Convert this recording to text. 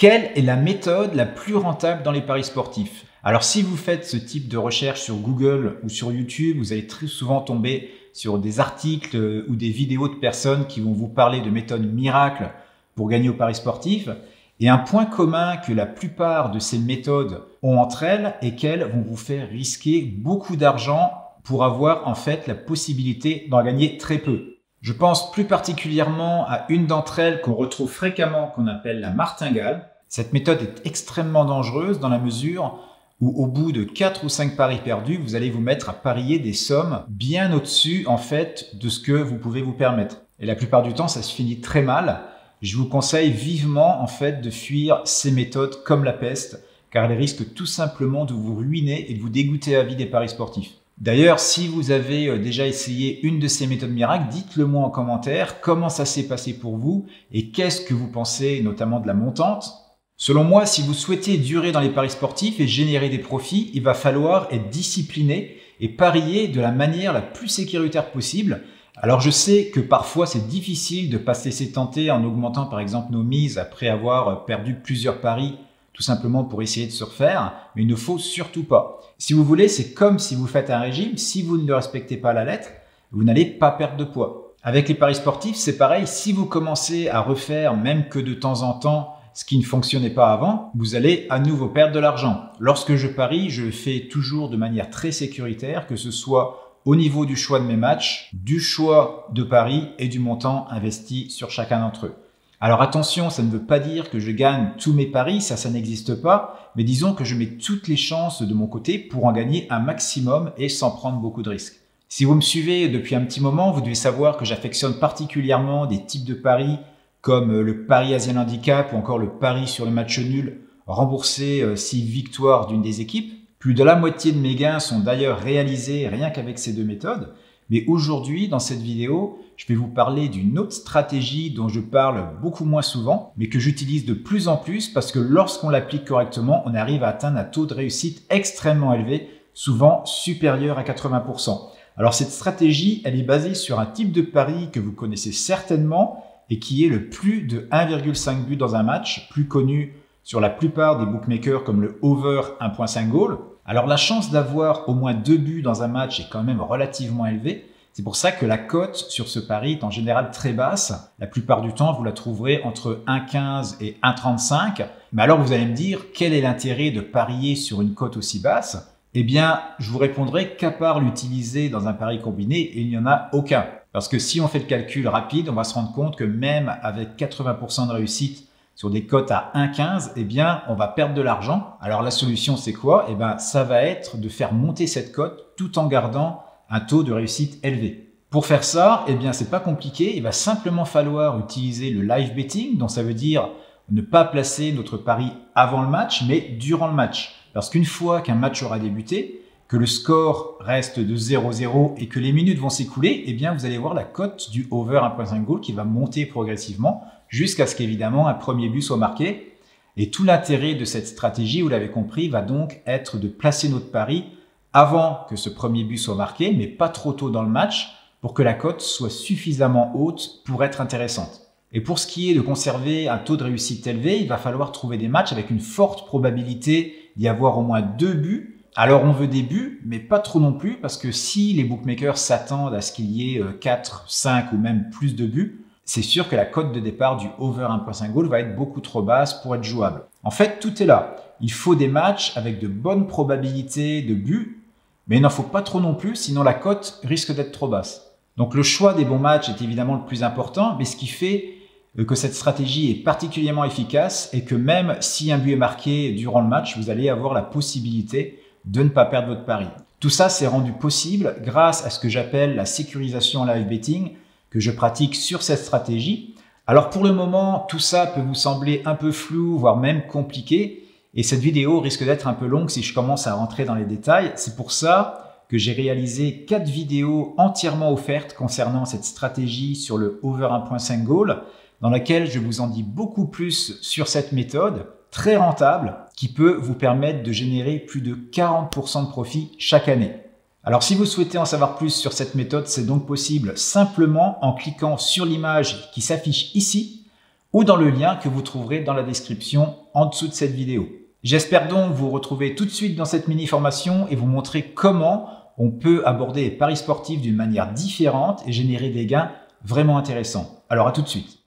Quelle est la méthode la plus rentable dans les paris sportifs? Alors si vous faites ce type de recherche sur Google ou sur YouTube, vous allez très souvent tomber sur des articles euh, ou des vidéos de personnes qui vont vous parler de méthodes miracles pour gagner au paris sportif. Et un point commun que la plupart de ces méthodes ont entre elles est qu'elles vont vous faire risquer beaucoup d'argent pour avoir en fait la possibilité d'en gagner très peu. Je pense plus particulièrement à une d'entre elles qu'on retrouve fréquemment qu'on appelle la martingale. Cette méthode est extrêmement dangereuse dans la mesure où au bout de 4 ou 5 paris perdus, vous allez vous mettre à parier des sommes bien au-dessus en fait de ce que vous pouvez vous permettre. Et la plupart du temps, ça se finit très mal. Je vous conseille vivement en fait de fuir ces méthodes comme la peste car elles risquent tout simplement de vous ruiner et de vous dégoûter à vie des paris sportifs. D'ailleurs, si vous avez euh, déjà essayé une de ces méthodes miracles, dites-le moi en commentaire comment ça s'est passé pour vous et qu'est-ce que vous pensez notamment de la montante? Selon moi, si vous souhaitez durer dans les paris sportifs et générer des profits, il va falloir être discipliné et parier de la manière la plus sécuritaire possible. Alors je sais que parfois c'est difficile de passer ses tenter en augmentant par exemple nos mises après avoir perdu plusieurs paris tout simplement pour essayer de se refaire, mais il ne faut surtout pas. Si vous voulez, c'est comme si vous faites un régime, si vous ne respectez pas la lettre, vous n'allez pas perdre de poids. Avec les paris sportifs, c'est pareil, si vous commencez à refaire même que de temps en temps ce qui ne fonctionnait pas avant, vous allez à nouveau perdre de l'argent. Lorsque je parie, je fais toujours de manière très sécuritaire, que ce soit au niveau du choix de mes matchs, du choix de paris et du montant investi sur chacun d'entre eux. Alors attention, ça ne veut pas dire que je gagne tous mes paris, ça, ça n'existe pas, mais disons que je mets toutes les chances de mon côté pour en gagner un maximum et sans prendre beaucoup de risques. Si vous me suivez depuis un petit moment, vous devez savoir que j'affectionne particulièrement des types de paris comme le pari Asian Handicap ou encore le pari sur le match nul remboursé euh, si victoire d'une des équipes. Plus de la moitié de mes gains sont d'ailleurs réalisés rien qu'avec ces deux méthodes. Mais aujourd'hui, dans cette vidéo, je vais vous parler d'une autre stratégie dont je parle beaucoup moins souvent, mais que j'utilise de plus en plus parce que lorsqu'on l'applique correctement, on arrive à atteindre un taux de réussite extrêmement élevé, souvent supérieur à 80%. Alors cette stratégie, elle est basée sur un type de pari que vous connaissez certainement et qui est le plus de 1,5 but dans un match, plus connu sur la plupart des bookmakers comme le over 1.5 goal. Alors la chance d'avoir au moins deux buts dans un match est quand même relativement élevée. C'est pour ça que la cote sur ce pari est en général très basse. La plupart du temps, vous la trouverez entre 1,15 et 1,35. Mais alors vous allez me dire, quel est l'intérêt de parier sur une cote aussi basse? Eh bien, je vous répondrai qu'à part l'utiliser dans un pari combiné, il n'y en a aucun. Parce que si on fait le calcul rapide, on va se rendre compte que même avec 80% de réussite sur des cotes à 1,15, eh bien, on va perdre de l'argent. Alors la solution, c'est quoi? Eh bien, ça va être de faire monter cette cote tout en gardant un taux de réussite élevé. Pour faire ça, eh bien, c'est pas compliqué. Il va simplement falloir utiliser le live betting, donc ça veut dire ne pas placer notre pari avant le match, mais durant le match. Parce qu'une fois qu'un match aura débuté, que le score reste de 0-0 et que les minutes vont s'écouler, eh bien, vous allez voir la cote du over 1.5 goal qui va monter progressivement jusqu'à ce qu'évidemment un premier but soit marqué. Et tout l'intérêt de cette stratégie, vous l'avez compris, va donc être de placer notre pari avant que ce premier but soit marqué, mais pas trop tôt dans le match, pour que la cote soit suffisamment haute pour être intéressante. Et pour ce qui est de conserver un taux de réussite élevé, il va falloir trouver des matchs avec une forte probabilité d'y avoir au moins deux buts. Alors on veut des buts, mais pas trop non plus, parce que si les bookmakers s'attendent à ce qu'il y ait 4, euh, 5 ou même plus de buts, c'est sûr que la cote de départ du over 1.5 goal va être beaucoup trop basse pour être jouable. En fait, tout est là. Il faut des matchs avec de bonnes probabilités de but, mais il n'en faut pas trop non plus, sinon la cote risque d'être trop basse. Donc le choix des bons matchs est évidemment le plus important, mais ce qui fait euh, que cette stratégie est particulièrement efficace et que même si un but est marqué durant le match, vous allez avoir la possibilité de ne pas perdre votre pari. Tout ça, s'est rendu possible grâce à ce que j'appelle la sécurisation live betting, que je pratique sur cette stratégie. Alors pour le moment, tout ça peut vous sembler un peu flou, voire même compliqué, et cette vidéo risque d'être un peu longue si je commence à rentrer dans les détails. C'est pour ça que j'ai réalisé quatre vidéos entièrement offertes concernant cette stratégie sur le over 1.5 goal, dans laquelle je vous en dis beaucoup plus sur cette méthode très rentable qui peut vous permettre de générer plus de 40% de profit chaque année. Alors si vous souhaitez en savoir plus sur cette méthode, c'est donc possible simplement en cliquant sur l'image qui s'affiche ici ou dans le lien que vous trouverez dans la description en dessous de cette vidéo. J'espère donc vous retrouver tout de suite dans cette mini formation et vous montrer comment on peut aborder paris sportifs d'une manière différente et générer des gains vraiment intéressants. Alors à tout de suite.